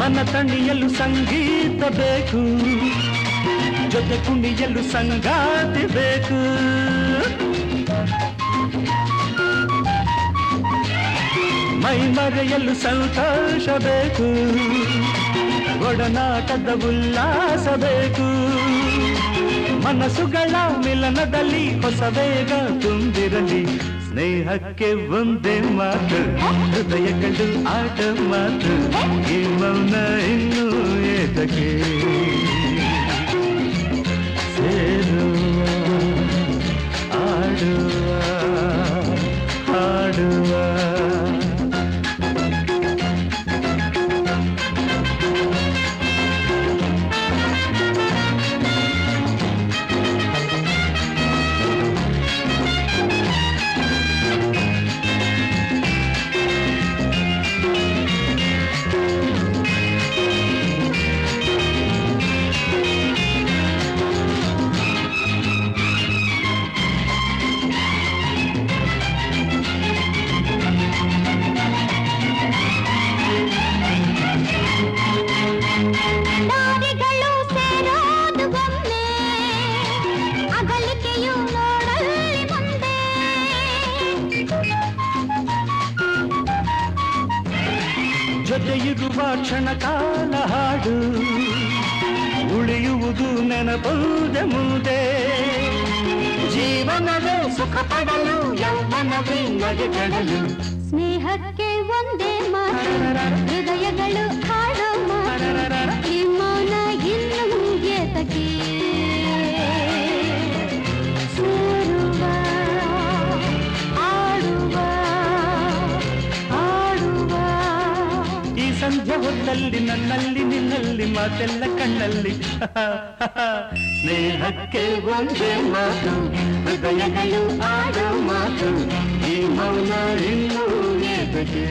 ಮನ ತಣಿಯಲು ಸಂಗೀತ ಬೇಕು. ಜೊತೆ ಕುಣಿಯಲು ಸಂಗಾತಿ ಬೇಕು. ಮೈ ಮರೆಯಲು ಸಂತೋಷ ಬೇಕು. ಒಡನಾಟದ ಉಲ್ಲಾಸ ಬೇಕು. ಮನಸ್ಸುಗಳ ಮಿಲನದಲ್ಲಿ ಹೊಸ ವೇಗ ತುಂಬಿರಲಿ. ಸ್ನೇಹಕ್ಕೆ ಒಂದೇ ಮಾತು ಹೃದಯಗಳು ಆಟ ಮಾತು ಈ ಮೌನ ಇನ್ನೂ ಏತಕ್ಕೆ ಜೊತೆ ಇರುವ ಕ್ಷಣ ಕಾಲ ಹಾಡು. ಉಳಿಯುವುದು ನೆನಪುದೆ ಮುದೆ. ಜೀವನವೇ ಸುಖ ಪಡಲು, ಯೌವನವೇ ನಗೆ ಸ್ನೇಹಕ್ಕೆ ಒಂದೇ ಸಂಧ್ಯೆ ಹೊತ್ತಲ್ಲಿ ನನ್ನಲ್ಲಿ ನಿನ್ನಲ್ಲಿ ಮಾತೆಲ್ಲ ಕಣ್ಣಲ್ಲಿ ಸ್ನೇಹಕ್ಕೆ ಒಂದೇ ಮಾತು ಹೃದಯಗಳು ಆಡೋ ಮಾತು ಈ ಮೌನ ಇನ್ನೂ ಏತಕ್ಕೆ